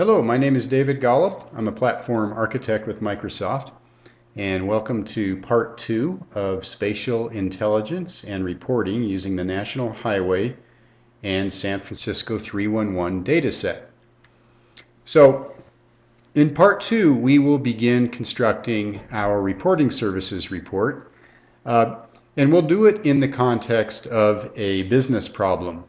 Hello, my name is David Gollob. I'm a platform architect with Microsoft and welcome to part two of spatial intelligence and reporting using the National Highway and San Francisco 311 dataset. So in part two, we will begin constructing our reporting services report uh, and we'll do it in the context of a business problem.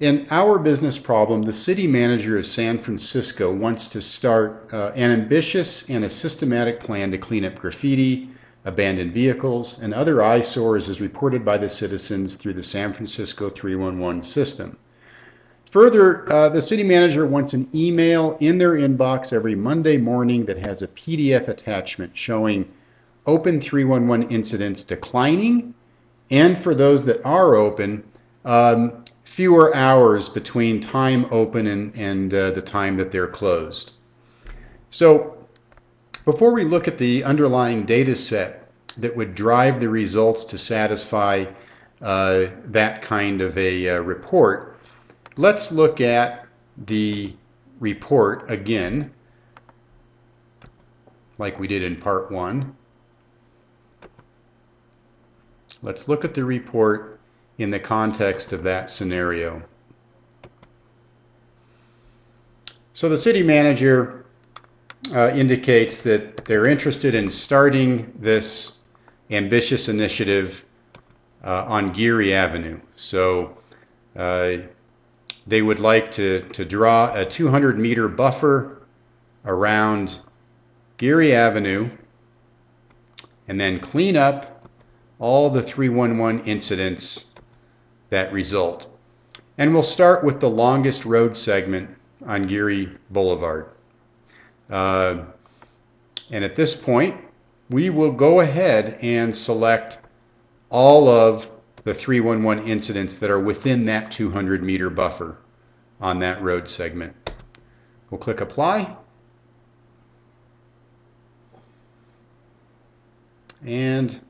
In our business problem, the city manager of San Francisco wants to start uh, an ambitious and a systematic plan to clean up graffiti, abandoned vehicles, and other eyesores as reported by the citizens through the San Francisco 311 system. Further, uh, the city manager wants an email in their inbox every Monday morning that has a PDF attachment showing open 311 incidents declining, and for those that are open, um, fewer hours between time open and, and uh, the time that they're closed. So before we look at the underlying data set that would drive the results to satisfy uh, that kind of a uh, report, let's look at the report again, like we did in part one. Let's look at the report in the context of that scenario. So the city manager uh, indicates that they're interested in starting this ambitious initiative uh, on Geary Avenue. So uh, they would like to, to draw a 200 meter buffer around Geary Avenue and then clean up all the 311 incidents that result. And we'll start with the longest road segment on Geary Boulevard. Uh, and at this point, we will go ahead and select all of the 311 incidents that are within that 200 meter buffer on that road segment. We'll click apply. And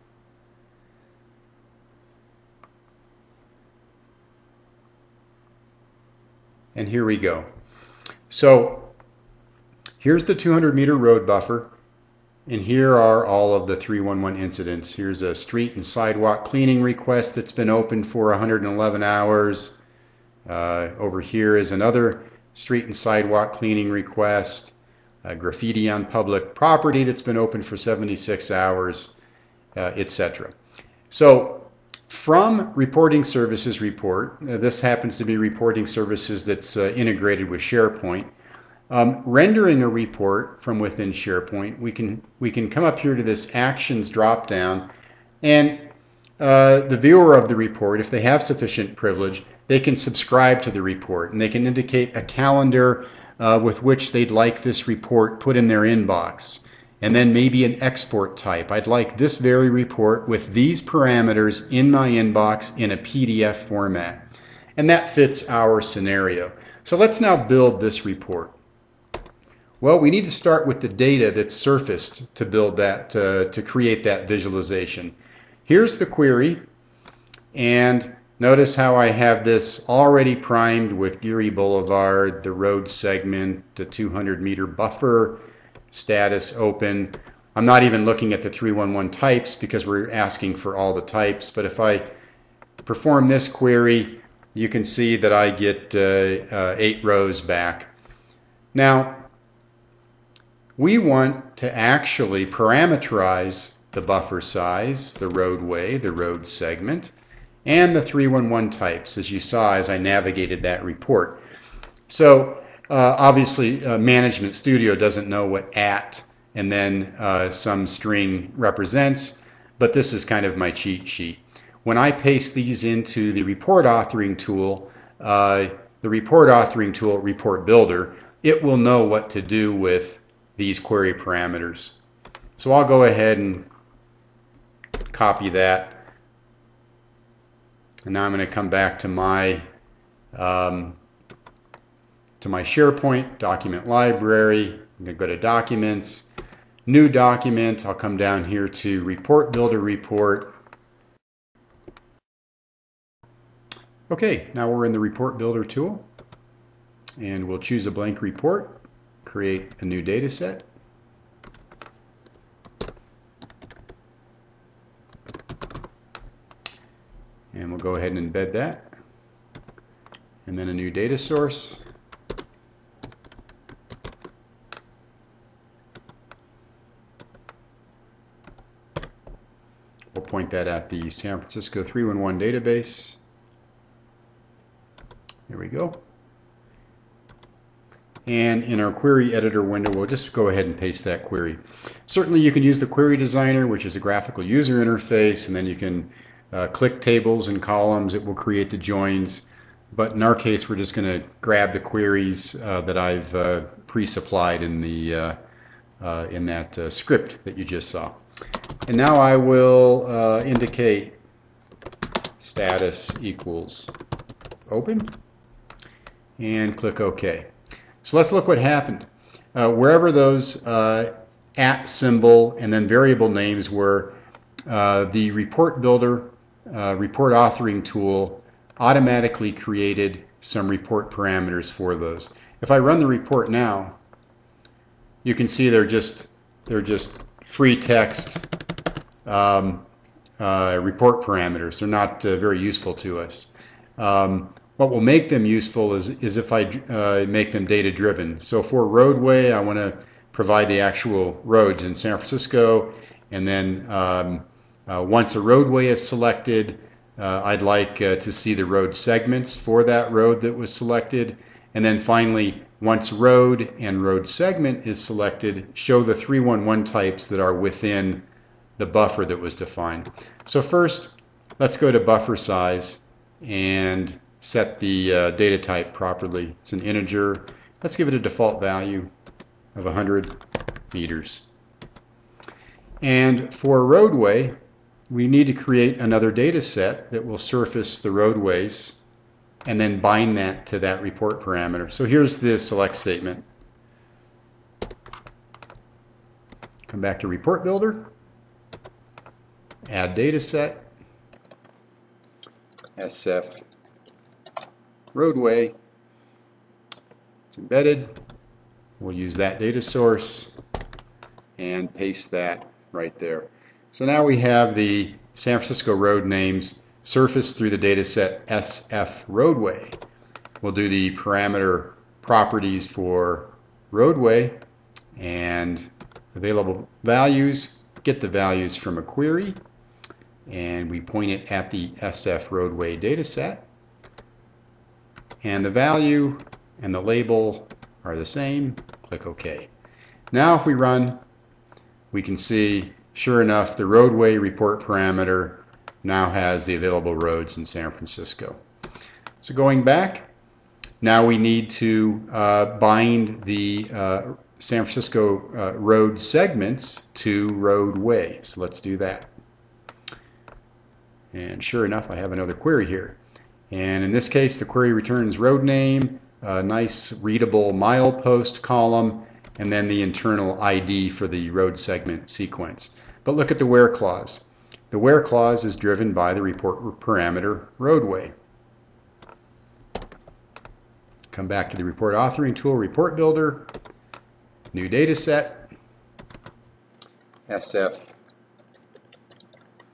And here we go. So here's the 200 meter road buffer. And here are all of the 311 incidents. Here's a street and sidewalk cleaning request that's been open for 111 hours. Uh, over here is another street and sidewalk cleaning request. graffiti on public property that's been open for 76 hours, uh, etc. So from reporting services report, uh, this happens to be reporting services that's uh, integrated with SharePoint, um, rendering a report from within SharePoint, we can, we can come up here to this actions dropdown and uh, the viewer of the report, if they have sufficient privilege, they can subscribe to the report and they can indicate a calendar uh, with which they'd like this report put in their inbox and then maybe an export type. I'd like this very report with these parameters in my inbox in a PDF format. And that fits our scenario. So let's now build this report. Well, we need to start with the data that's surfaced to build that, uh, to create that visualization. Here's the query, and notice how I have this already primed with Geary Boulevard, the road segment, the 200 meter buffer, status open. I'm not even looking at the 311 types because we're asking for all the types. But if I perform this query, you can see that I get uh, uh, eight rows back. Now, we want to actually parameterize the buffer size, the roadway, the road segment, and the 311 types, as you saw as I navigated that report. So uh, obviously, uh, Management Studio doesn't know what at and then uh, some string represents, but this is kind of my cheat sheet. When I paste these into the report authoring tool, uh, the report authoring tool, Report Builder, it will know what to do with these query parameters. So I'll go ahead and copy that. And now I'm going to come back to my um, to my SharePoint document library. I'm going to go to Documents, New Document. I'll come down here to Report Builder Report. Okay, now we're in the Report Builder tool and we'll choose a blank report. create a new data set. And we'll go ahead and embed that. And then a new data source. We'll point that at the San Francisco 311 database. There we go. And in our query editor window, we'll just go ahead and paste that query. Certainly you can use the query designer, which is a graphical user interface, and then you can uh, click tables and columns. It will create the joins. But in our case, we're just going to grab the queries uh, that I've uh, pre-supplied in the uh, uh, in that uh, script that you just saw. And now I will indicate status equals open and click OK. So let's look what happened. Uh, wherever those uh, at symbol and then variable names were, uh, the report builder, uh, report authoring tool automatically created some report parameters for those. If I run the report now, you can see they're just they're just free text um, uh, report parameters. They're not uh, very useful to us. Um, what will make them useful is, is if I uh, make them data driven. So for roadway, I want to provide the actual roads in San Francisco. And then um, uh, once a roadway is selected, uh, I'd like uh, to see the road segments for that road that was selected. And then finally, once road and road segment is selected, show the 311 types that are within the buffer that was defined. So first, let's go to buffer size and set the uh, data type properly. It's an integer. Let's give it a default value of 100 meters. And for roadway, we need to create another data set that will surface the roadways and then bind that to that report parameter. So here's the select statement. Come back to report builder, add data set, SF roadway. It's embedded. We'll use that data source and paste that right there. So now we have the San Francisco road names surfaced through the data set SF roadway. We'll do the parameter properties for roadway and available values, get the values from a query, and we point it at the SF roadway data set and the value and the label are the same. Click OK. Now if we run, we can see, sure enough, the roadway report parameter now has the available roads in San Francisco. So going back, now we need to uh, bind the uh, San Francisco uh, road segments to roadway. So let's do that. And sure enough, I have another query here. And in this case, the query returns road name, a nice readable milepost column, and then the internal ID for the road segment sequence. But look at the where clause. The where clause is driven by the report parameter roadway. Come back to the report authoring tool, report builder, new data set, SF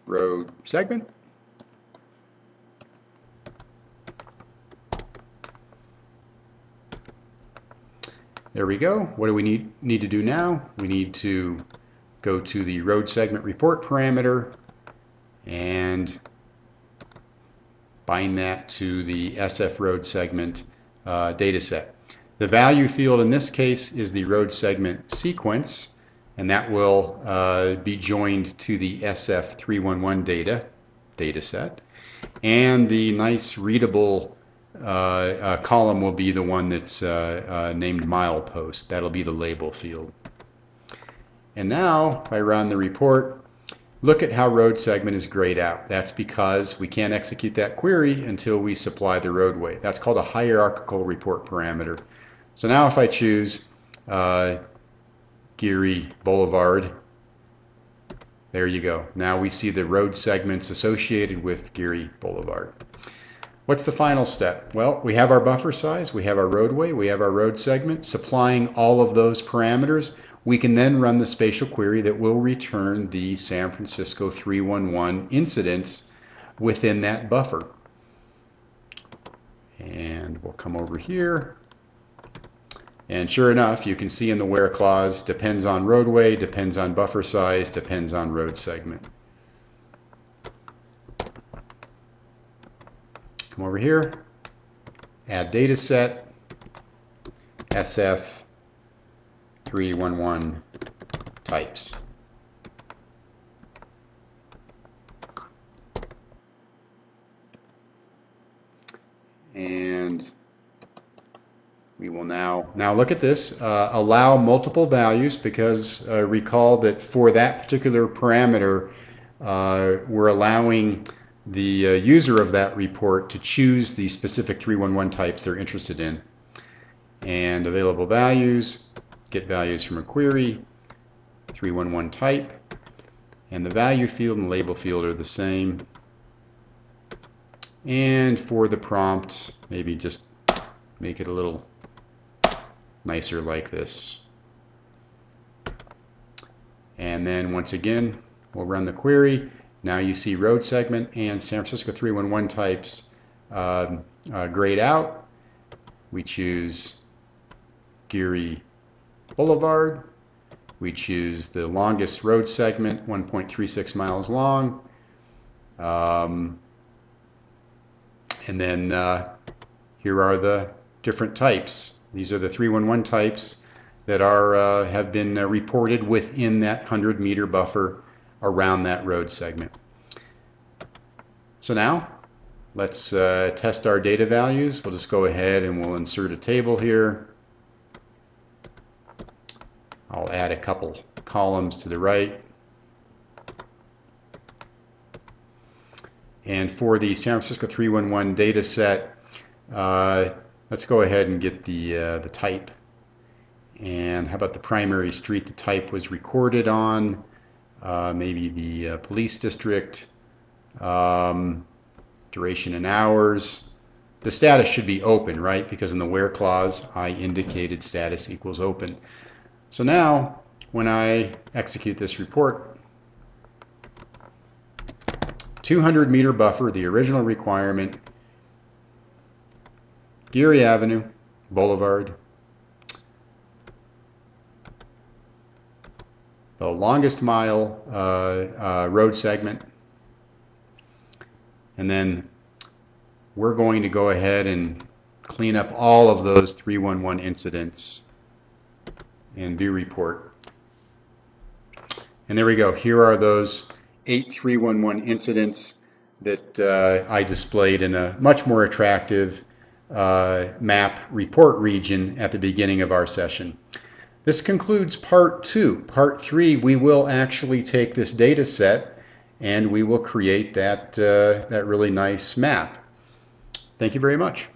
road segment. There we go. What do we need, need to do now? We need to go to the road segment report parameter and bind that to the SF road segment uh, data set. The value field in this case is the road segment sequence and that will uh, be joined to the SF311 data data set and the nice readable uh, uh, column will be the one that's uh, named milepost. That'll be the label field. And now, if I run the report, look at how road segment is grayed out. That's because we can't execute that query until we supply the roadway. That's called a hierarchical report parameter. So now if I choose uh, Geary Boulevard, there you go. Now we see the road segments associated with Geary Boulevard. What's the final step? Well, we have our buffer size, we have our roadway, we have our road segment. Supplying all of those parameters, we can then run the spatial query that will return the San Francisco 311 incidents within that buffer. And we'll come over here. And sure enough, you can see in the where clause, depends on roadway, depends on buffer size, depends on road segment. Come over here, add data set, SF311 types. And we will now, now look at this, uh, allow multiple values because uh, recall that for that particular parameter, uh, we're allowing the uh, user of that report to choose the specific 311 types they're interested in. And available values, get values from a query, 311 type, and the value field and label field are the same. And for the prompt, maybe just make it a little nicer like this. And then once again, we'll run the query now you see road segment and San Francisco 311 types uh, uh, grayed out. We choose Geary Boulevard. We choose the longest road segment, 1.36 miles long. Um, and then uh, here are the different types. These are the 311 types that are uh, have been uh, reported within that 100 meter buffer around that road segment. So now let's uh, test our data values. We'll just go ahead and we'll insert a table here. I'll add a couple columns to the right. And for the San Francisco 311 data set, uh, let's go ahead and get the, uh, the type. And how about the primary street the type was recorded on? uh, maybe the uh, police district, um, duration in hours. The status should be open, right? Because in the where clause, I indicated status equals open. So now, when I execute this report, 200 meter buffer, the original requirement, Geary Avenue, Boulevard, the longest mile uh, uh, road segment. And then we're going to go ahead and clean up all of those 311 incidents in view report. And there we go. Here are those 8311 incidents that uh, I displayed in a much more attractive uh, map report region at the beginning of our session. This concludes part two. Part three, we will actually take this data set and we will create that, uh, that really nice map. Thank you very much.